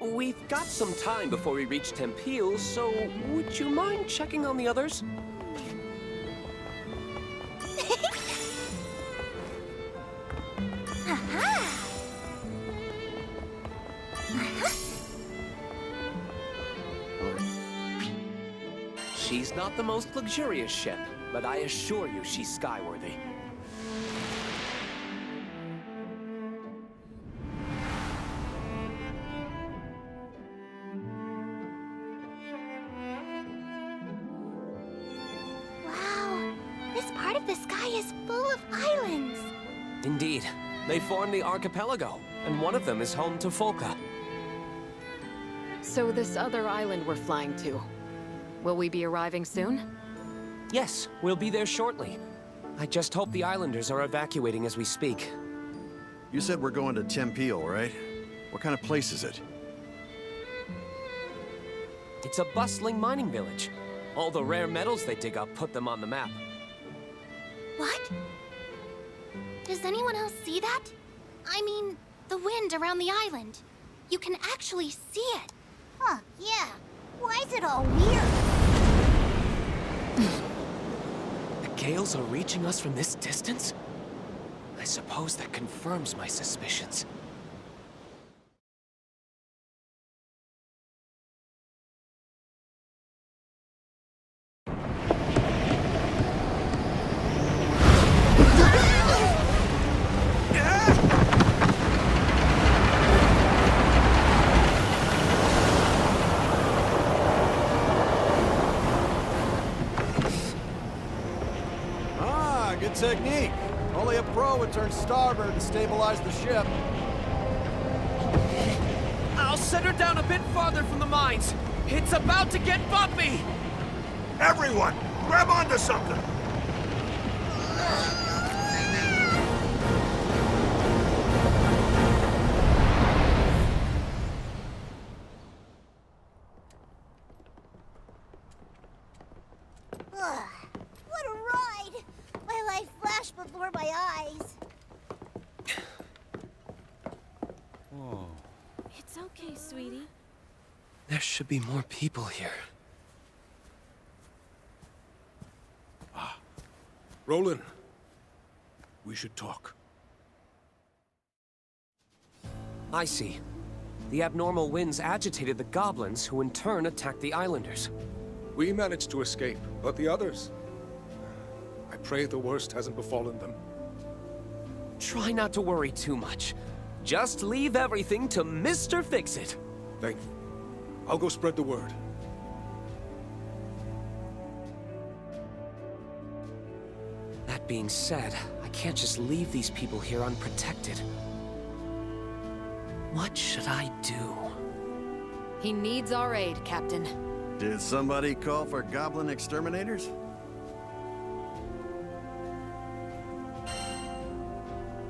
We've got some time before we reach Tempeel, so would you mind checking on the others? She's not the most luxurious ship, but I assure you she's skyworthy. Archipelago, and one of them is home to Folca. So this other island we're flying to, will we be arriving soon? Yes, we'll be there shortly. I just hope the islanders are evacuating as we speak. You said we're going to Tempeel, right? What kind of place is it? It's a bustling mining village. All the rare metals they dig up put them on the map. What? Does anyone else see that? I mean, the wind around the island. You can actually see it. Huh, yeah. Why is it all weird? The gales are reaching us from this distance? I suppose that confirms my suspicions. Stabilize the ship. I'll set her down a bit farther from the mines. It's about to get bumpy! Everyone, grab onto something! Be more people here. Ah. Rolan, we should talk. I see. The abnormal winds agitated the goblins, who in turn attacked the islanders. We managed to escape, but the others... I pray the worst hasn't befallen them. Try not to worry too much. Just leave everything to Mr. Fix-It. Thank you. I'll go spread the word. That being said, I can't just leave these people here unprotected. What should I do? He needs our aid, Captain. Did somebody call for goblin exterminators?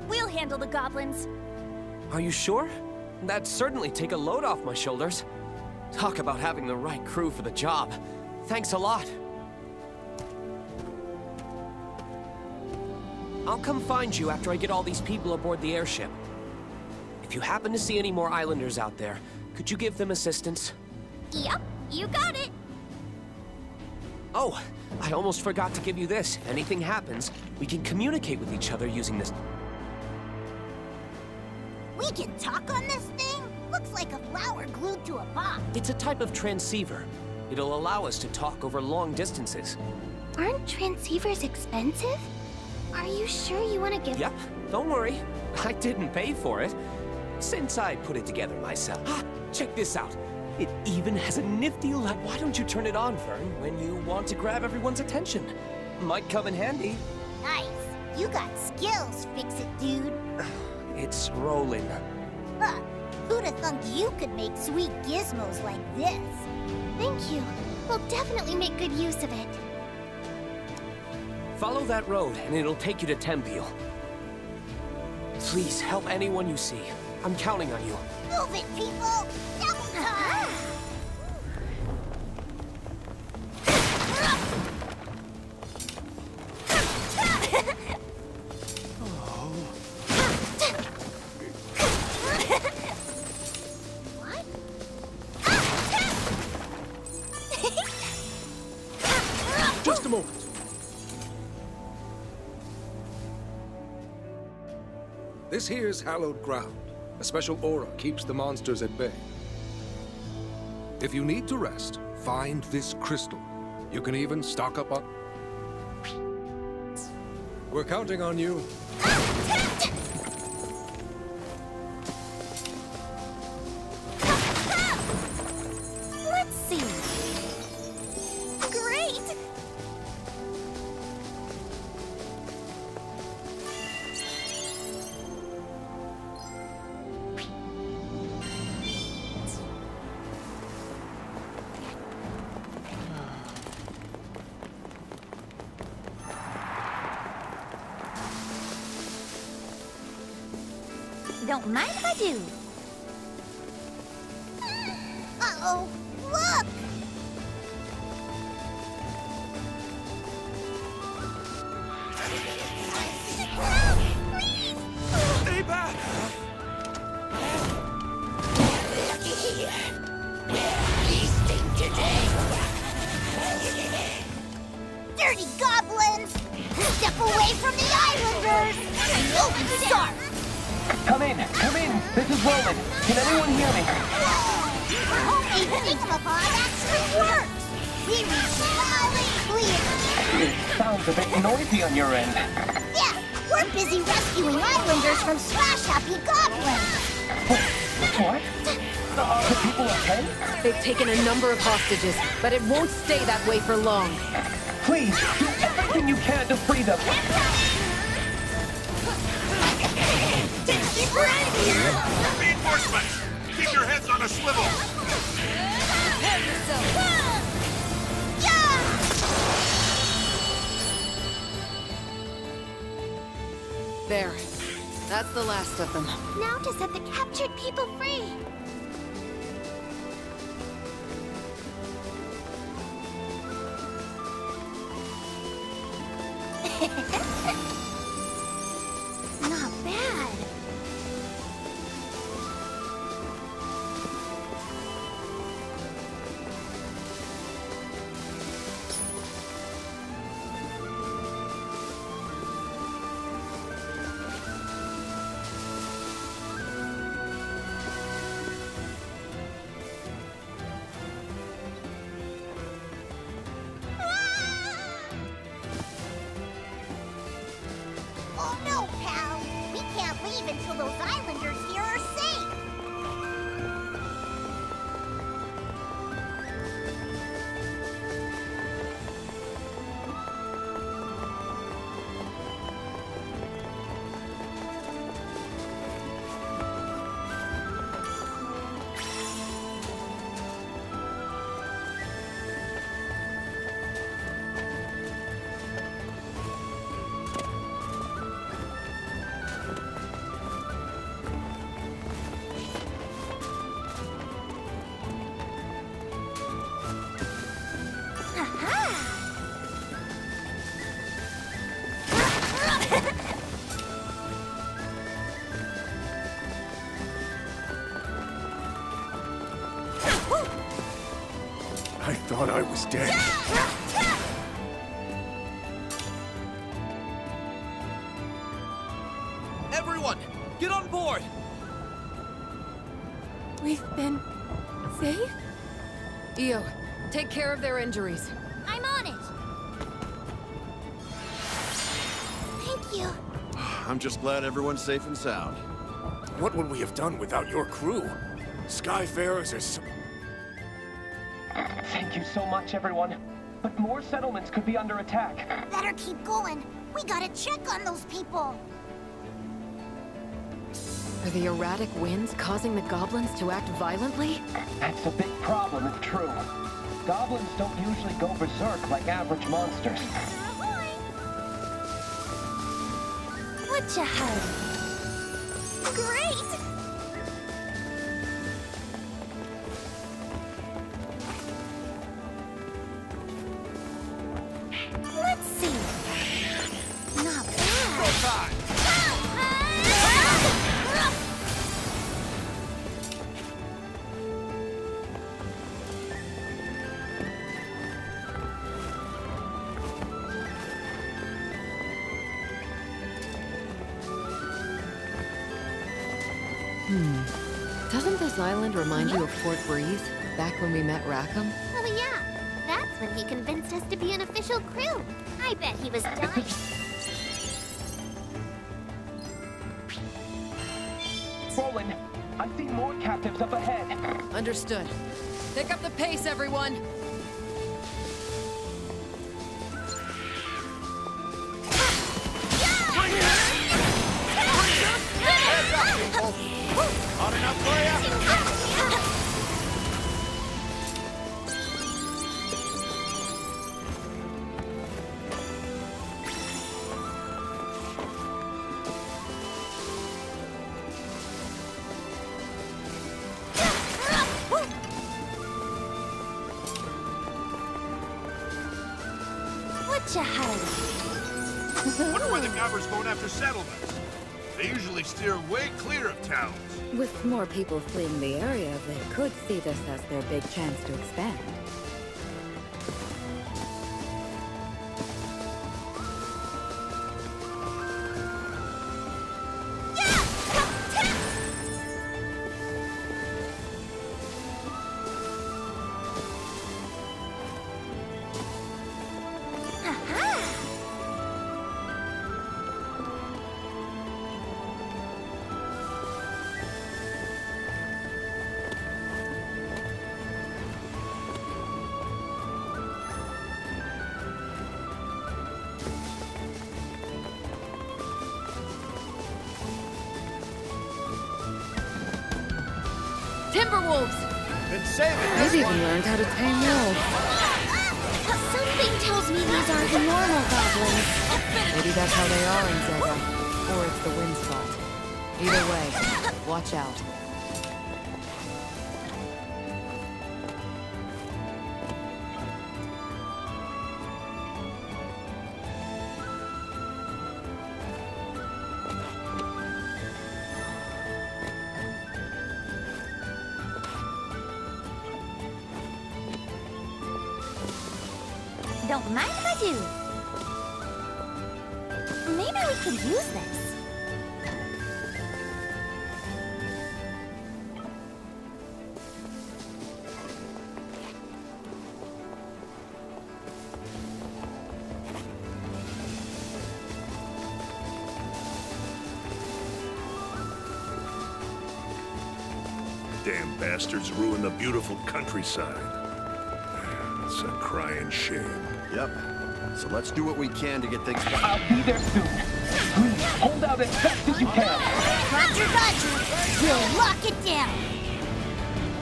We'll handle the goblins. Are you sure? That'd certainly take a load off my shoulders. Talk about having the right crew for the job. Thanks a lot. I'll come find you after I get all these people aboard the airship. If you happen to see any more islanders out there, could you give them assistance? Yep, you got it. Oh, I almost forgot to give you this. If anything happens, we can communicate with each other using this. We can talk on to a box. It's a type of transceiver. It'll allow us to talk over long distances. Aren't transceivers expensive? Are you sure you want to give... Yep, don't worry. I didn't pay for it. Since I put it together myself. Ah, check this out. It even has a nifty light. Why don't you turn it on, Fern, when you want to grab everyone's attention? Might come in handy. Nice. You got skills, fix-it, dude. It's rolling. Huh. Who'da thunk you could make sweet gizmos like this? Thank you. We'll definitely make good use of it. Follow that road, and it'll take you to Tempeel. Please help anyone you see. I'm counting on you. Move it, people! This here's hallowed ground. A special aura keeps the monsters at bay. If you need to rest, find this crystal. You can even stock up on... We're counting on you. You'll be sorry! Come in, come in. This is Rolan. Can anyone hear me? Homemade Enigmapod actually works! We reach loud clear! It sounds a bit noisy on your end. Yeah, we're busy rescuing islanders from Slash Happy Goblins! What? Are the people okay? They've taken a number of hostages, but it won't stay that way for long. Please, do everything you can to free them. Reinforcements! Keep your heads on a swivel! There. That's the last of them. Now to set the captured people free! was dead. Everyone, get on board! We've been safe? Io, take care of their injuries. I'm on it! Thank you. I'm just glad everyone's safe and sound. What would we have done without your crew? Skyfarers are so... Thank you so much, everyone. But more settlements could be under attack. Better keep going. We gotta check on those people. Are the erratic winds causing the goblins to act violently? That's a big problem if true. Goblins don't usually go berserk like average monsters. Uh-huh. What you hiding? Great! Official crew. I bet he was dying. Rolan, I see more captives up ahead. Understood. Pick up the pace, everyone! More people fleeing the area, they could see this as their big chance to expand. Timberwolves! Been saving They've this even learned how to tame wolves. Something tells me these aren't normal goblins. Maybe that's how they are in Zega. Or it's the wind's fault. Either way, watch out. Don't mind if I do. Maybe we could use this. Damn bastards ruin the beautiful countryside. It's a crying shame. Yep. So let's do what we can to get things back. I'll be there soon. Please, hold out as fast as you can. Roger, Roger. We'll lock it down.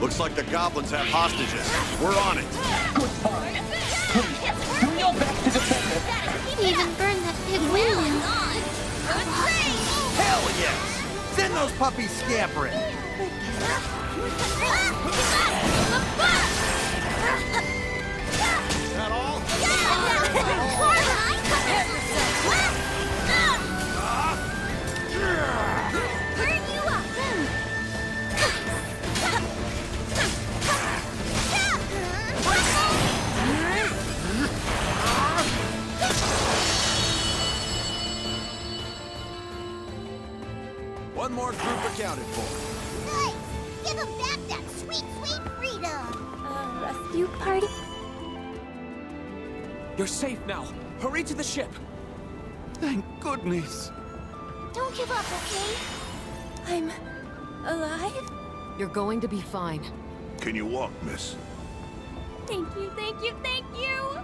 Looks like the goblins have hostages. We're on it. Good find. Please, do your best to defend us. He even burned that big windmill. Hell yes! Send those puppies scampering. You're going to be fine. Can you walk, miss? Thank you, thank you, thank you!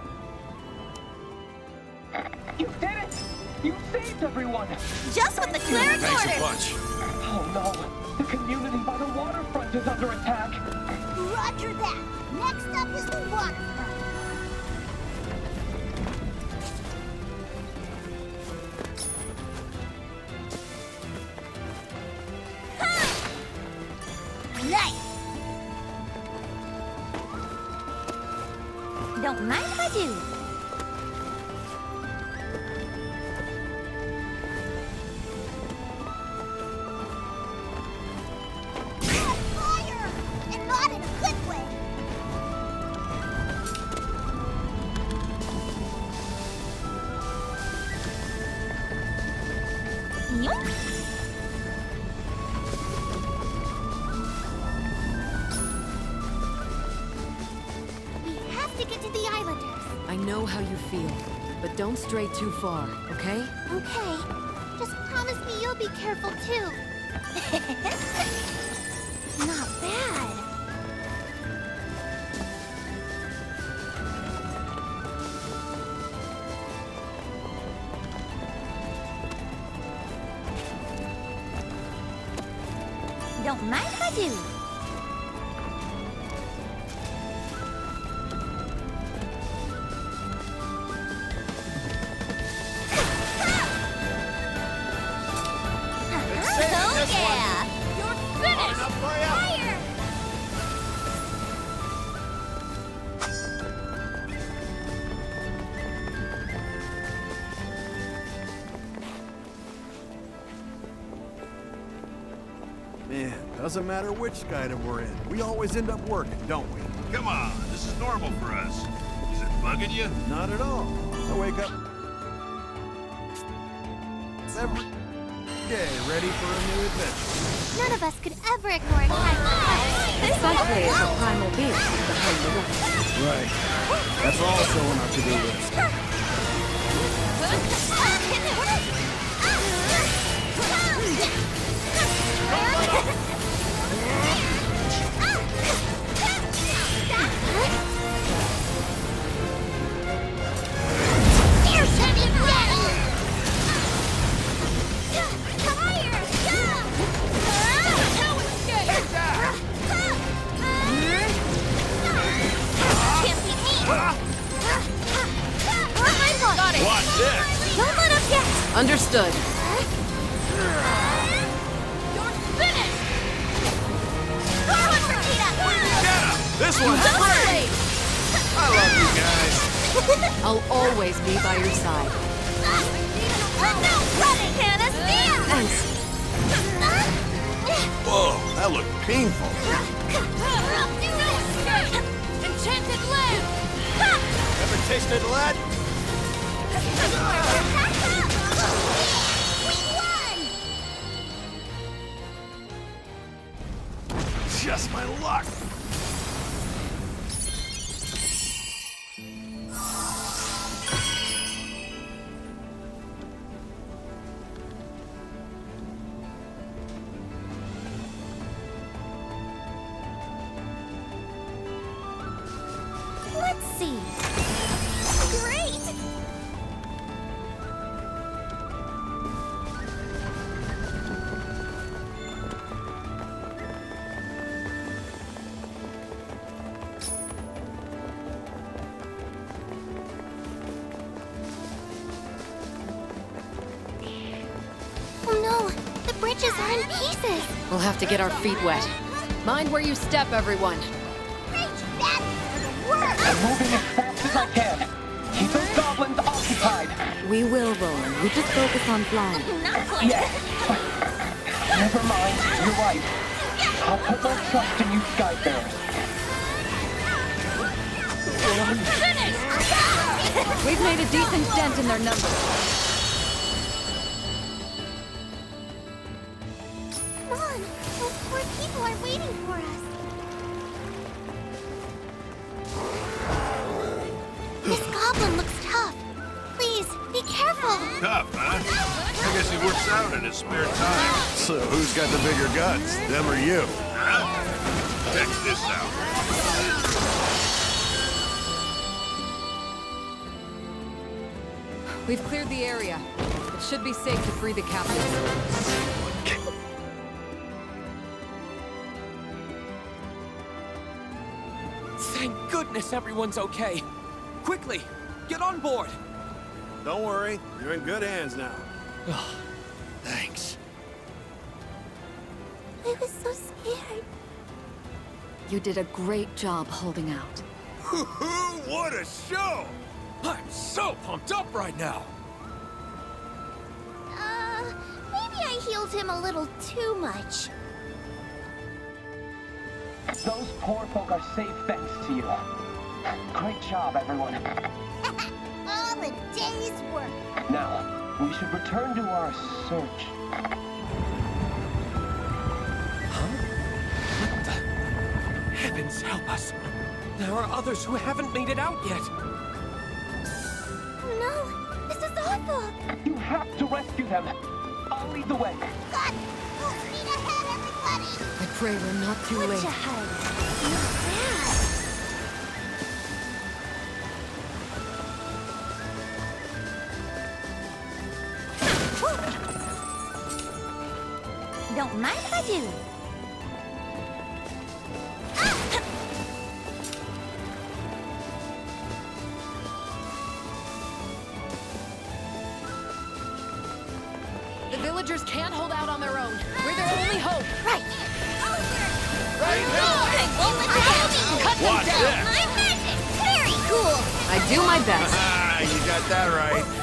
You did it! You saved everyone! Just what the cleric Thanks a ordered! bunch. Oh no! The community by the waterfront is under attack! Roger that. Next up is the waterfront. Don't stray too far, okay? Okay. Just promise me you'll be careful too. Not bad. Don't mind if I do. Doesn't matter which Skydom we're in. We always end up working, don't we? Come on, this is normal for us. Is it bugging you? Not at all. I wake up every day ready for a new adventure. None of us could ever ignore a cat like us. Is a primal beast behind the wolf. Right. That's also on our to-do list. Just my luck. Have to get our feet wet. Mind where you step, everyone. Great! That doesn't work! I'm moving as fast as I can. Keep those goblins occupied. We will, Rolan. We just focus on flying. Not! Yes. Never mind. You're right. I'll put my trust in you Skyfarers. We've made a decent dent in their numbers. Guess he works out in his spare time. So who's got the bigger guts, them or you? Huh? Check this out. We've cleared the area. It should be safe to free the captives. Thank goodness everyone's okay. Quickly, get on board. Don't worry, you're in good hands now. You did a great job holding out. what a show! I'm so pumped up right now. Uh, maybe I healed him a little too much. Those poor folk are safe thanks to you. Great job, everyone. All the day's work. Now, we should return to our search. Heavens help us. There are others who haven't made it out yet. No, this is awful. You have to rescue them. I'll lead the way. God, full speed ahead, everybody. I pray we're not too What late. you hide? Not bad. Don't mind if I do. The villagers can't hold out on their own. We're their only hope. Right. Right Cut them Watch down. this. My magic! Very cool! I do my best. Ah, you got that right.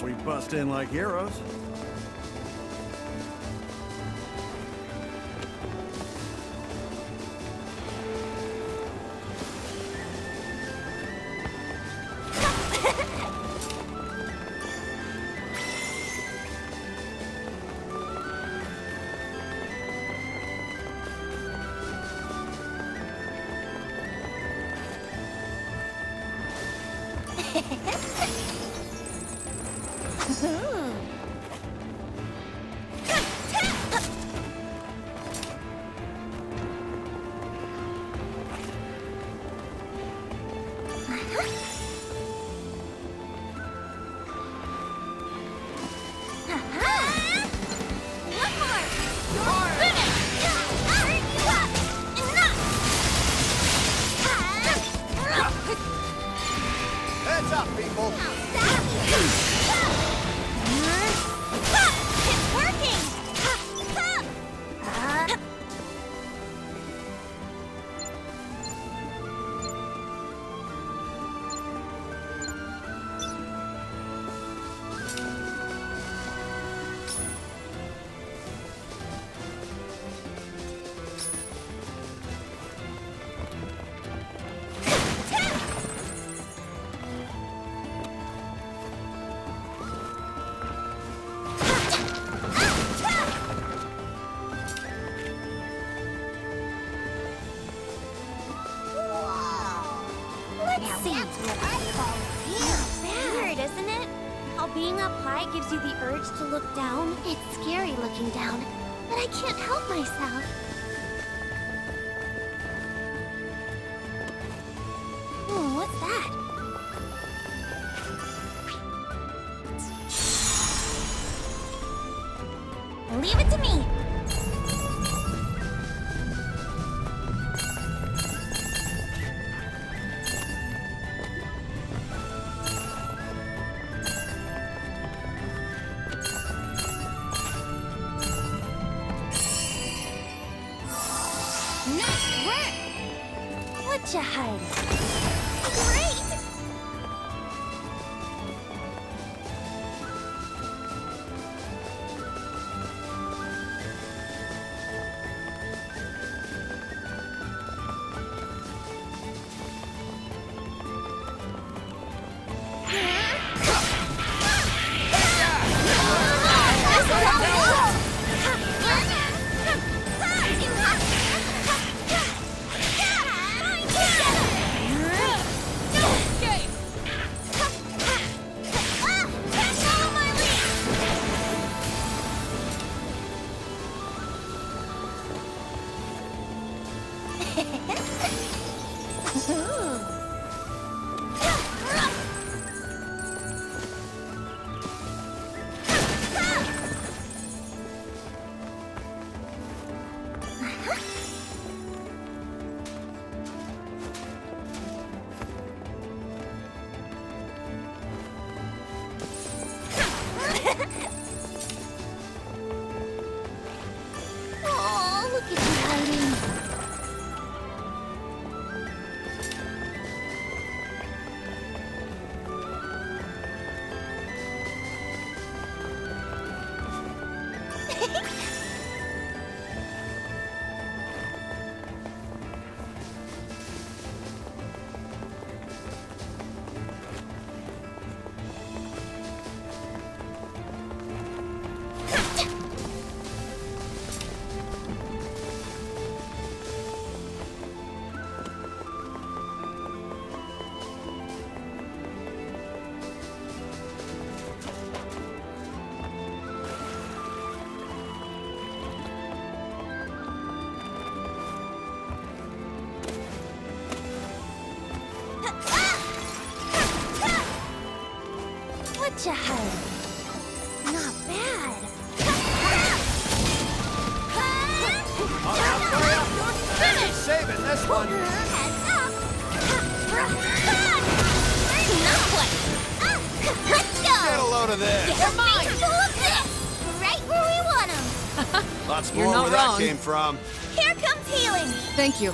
Once we bust in like heroes. Heads Uh-huh. Looking down, but I can't help myself. What What? Not bad. Finish! Saving this one. Heads up. Not quite. Let's go. Get a load of this. Get mine. Full of this. Right where we want 'em. Lots You're more not where that came from. Here comes healing. Thank you.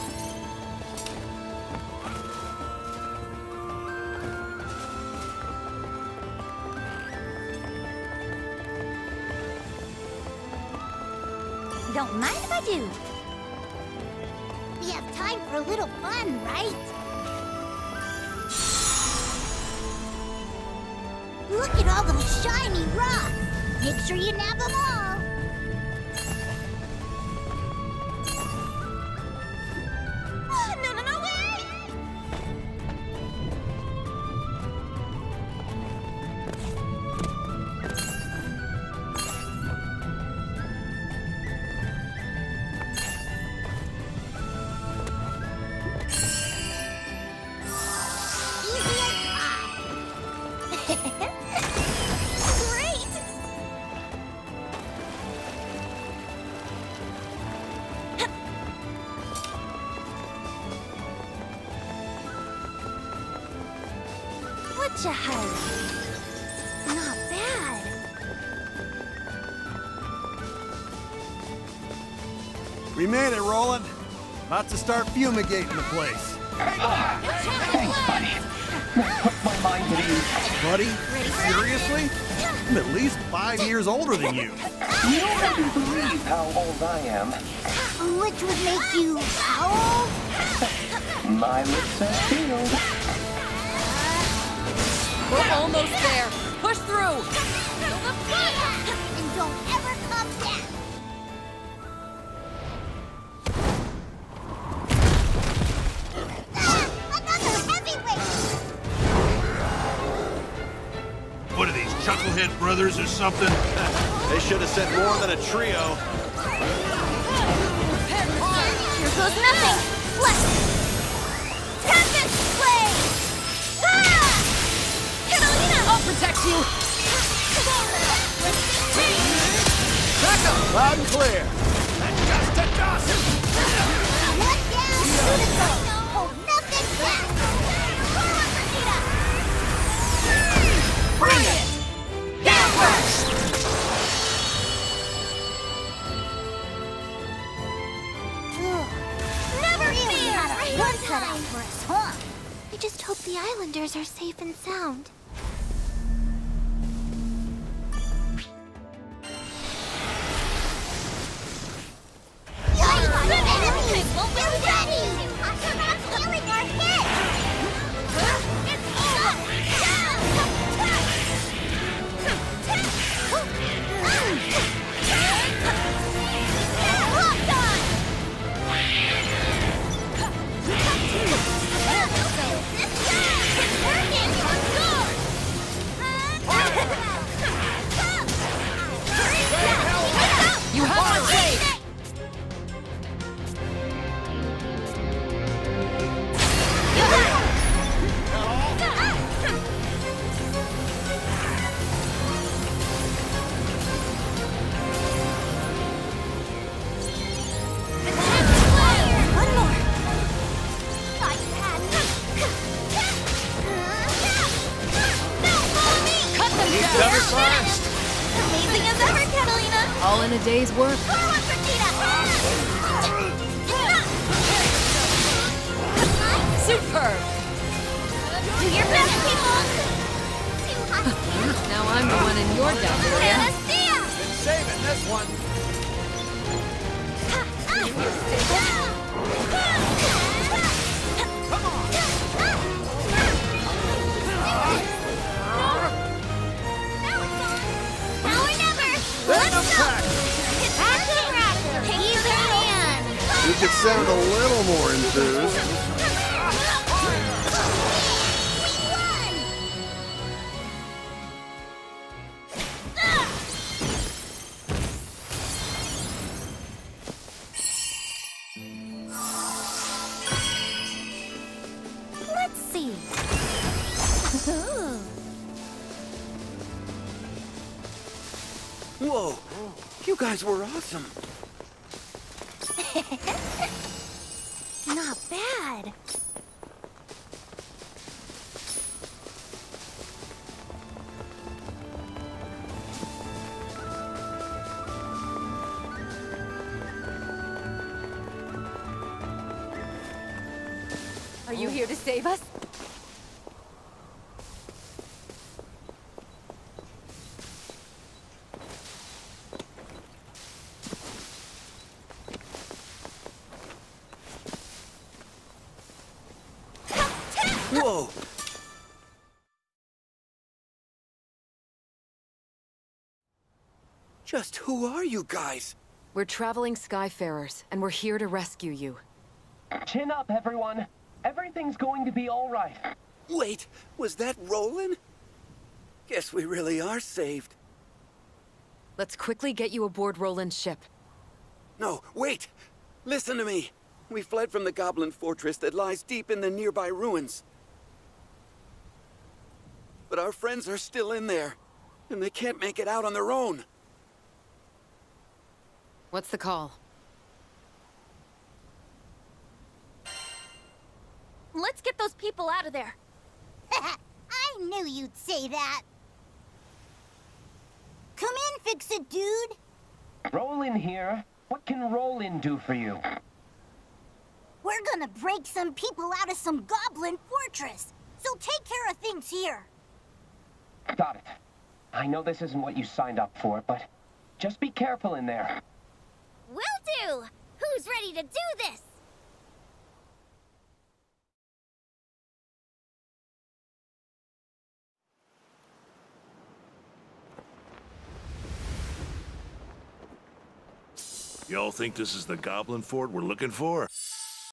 What you? Not bad. We made it, Rolan. About to start fumigating the place. Thanks, buddy. Put my mind at ease. Buddy? Seriously? I'm at least five years older than you. You don't believe how old I am. Which would make you how old? My lips are sealed. We're almost there. Push through. Feel the fire! And don't ever come back! Ah, Another heavyweight! What are these, Chucklehead Brothers or something? They should have sent more than a trio. Here goes nothing! Let's... Katalina! I'll protect you. Loud and clear. One down, two to go! Hold nothing back! Forward, Vegeta! Bring it! Downward! Never fear! One cut out for us, huh? I just hope the Islanders are safe and sound. Cut them Each down. other fast. Amazing as ever, Katalina. All in a day's work. Forward, Vegeta. Superb. Do your best, people. Now I'm the one in your down area. Panacea. Saving this one. Let's go. pack. It's Action Raptor. Either and. You could sound a little more enthused. You guys were awesome. Not bad. Who are you guys? We're traveling Skyfarers, and we're here to rescue you. Chin up, everyone. Everything's going to be all right. Wait, was that Rolan? Guess we really are saved. Let's quickly get you aboard Rolan's ship. No, wait! Listen to me! We fled from the Goblin Fortress that lies deep in the nearby ruins. But our friends are still in there, and they can't make it out on their own. What's the call? Let's get those people out of there. I knew you'd say that. Come in, Fix-It Dude. Rolan here. What can Rolan do for you? We're gonna break some people out of some goblin fortress. So take care of things here. Got it. I know this isn't what you signed up for, but just be careful in there. Will do. Who's ready to do this? Y'all think this is the Goblin Fort we're looking for?